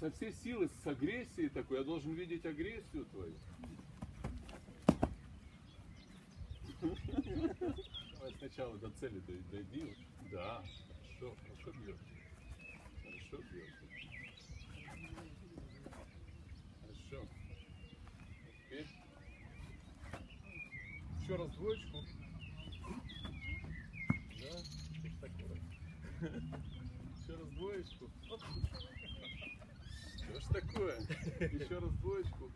Со всей силы, с агрессией такой, я должен видеть агрессию твою. Давай сначала до цели дой- дойди. Да, хорошо, хорошо бьет. Хорошо бьет. Хорошо. Теперь. Еще раз двоечку. Да, что такое? Еще раз двоечку. Оп. Еще раз двоечку.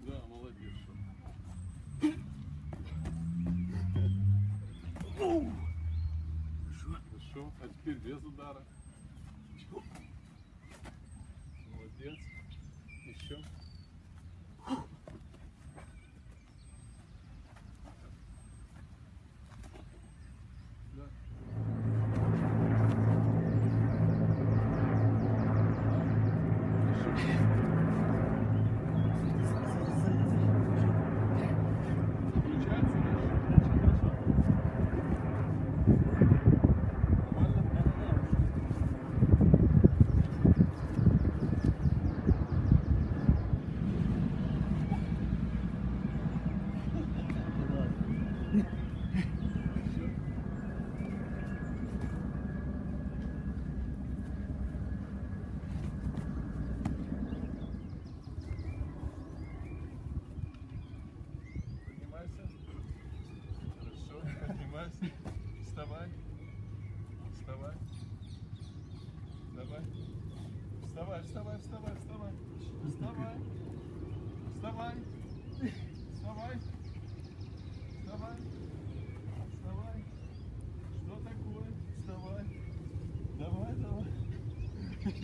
Да, молодец. Хорошо. А теперь без удара. Молодец. Еще. Да. Хорошо. Включается дальше? Нормально? Поднимайся. Вставай. Вставай. Давай. Вставай. Вставай. Вставай. Вставай.